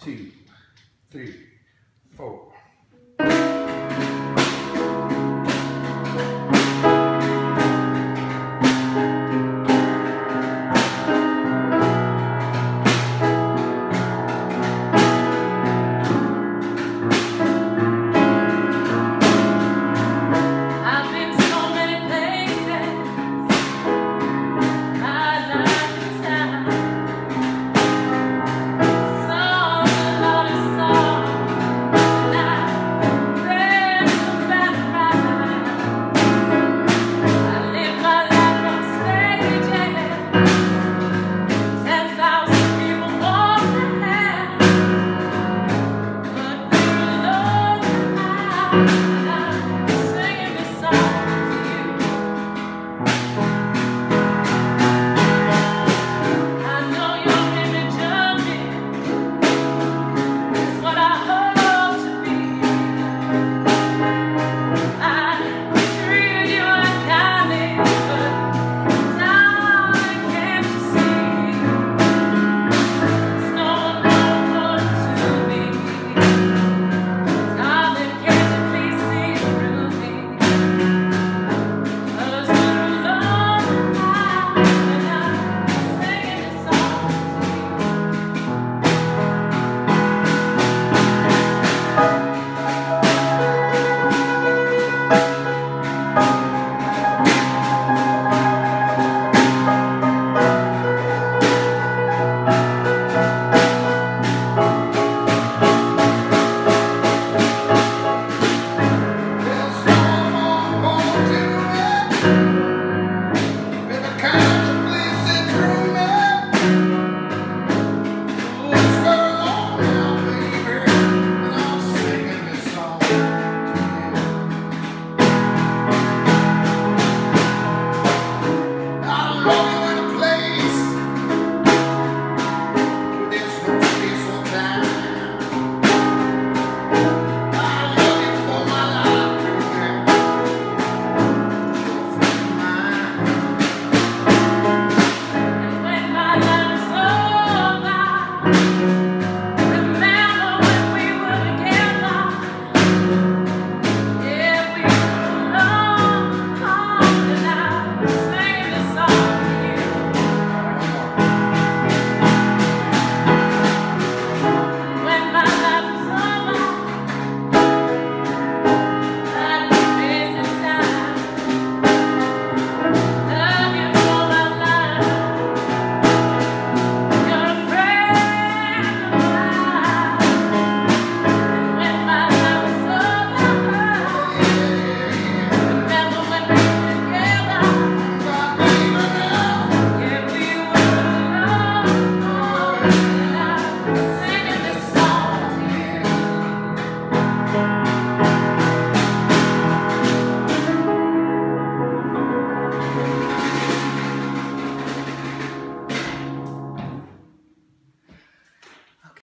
two, three, four,